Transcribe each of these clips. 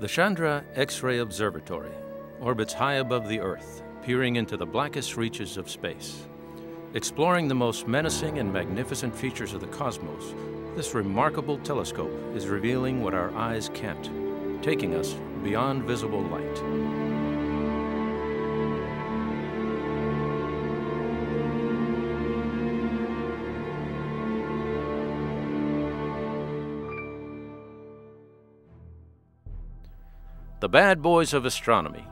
The Chandra X-ray Observatory orbits high above the Earth, peering into the blackest reaches of space. Exploring the most menacing and magnificent features of the cosmos, this remarkable telescope is revealing what our eyes can't, taking us beyond visible light. The bad boys of astronomy.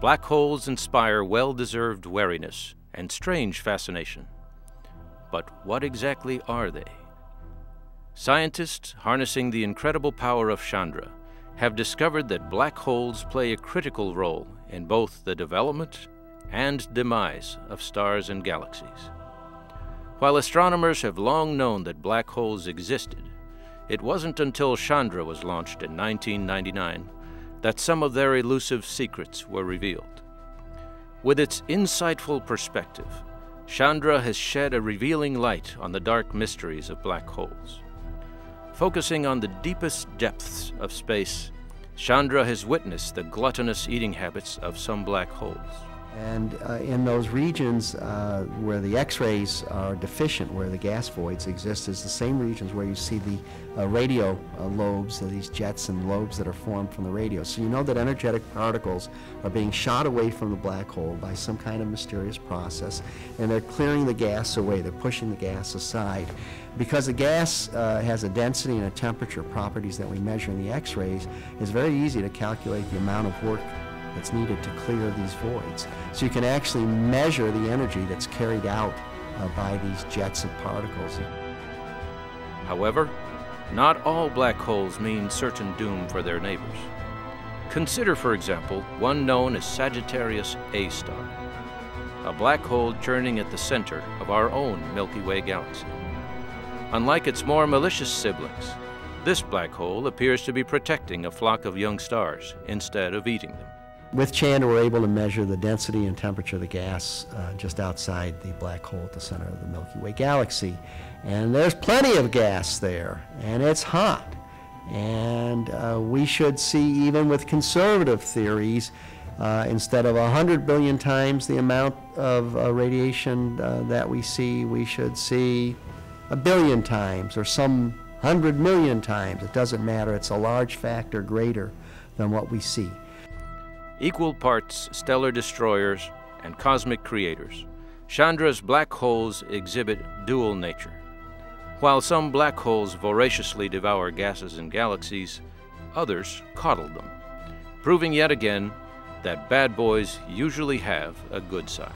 Black holes inspire well deserved wariness and strange fascination. But what exactly are they? Scientists, harnessing the incredible power of Chandra, have discovered that black holes play a critical role in both the development and demise of stars and galaxies. While astronomers have long known that black holes existed, it wasn't until Chandra was launched in 1999 that some of their elusive secrets were revealed. With its insightful perspective, Chandra has shed a revealing light on the dark mysteries of black holes. Focusing on the deepest depths of space, Chandra has witnessed the gluttonous eating habits of some black holes. And uh, in those regions uh, where the X-rays are deficient, where the gas voids exist, is the same regions where you see the uh, radio uh, lobes, these jets and lobes that are formed from the radio. So you know that energetic particles are being shot away from the black hole by some kind of mysterious process, and they're clearing the gas away. They're pushing the gas aside. Because the gas uh, has a density and a temperature properties that we measure in the X-rays, it's very easy to calculate the amount of work that's needed to clear these voids. So you can actually measure the energy that's carried out uh, by these jets of particles. However, not all black holes mean certain doom for their neighbors. Consider, for example, one known as Sagittarius A star, a black hole churning at the center of our own Milky Way galaxy. Unlike its more malicious siblings, this black hole appears to be protecting a flock of young stars instead of eating them. With Chandra, we're able to measure the density and temperature of the gas uh, just outside the black hole at the center of the Milky Way galaxy. And there's plenty of gas there, and it's hot. And uh, we should see, even with conservative theories, uh, instead of 100 billion times the amount of uh, radiation uh, that we see, we should see a billion times or some 100 million times. It doesn't matter. It's a large factor greater than what we see equal parts stellar destroyers and cosmic creators, Chandra's black holes exhibit dual nature. While some black holes voraciously devour gases and galaxies, others coddle them, proving yet again that bad boys usually have a good side.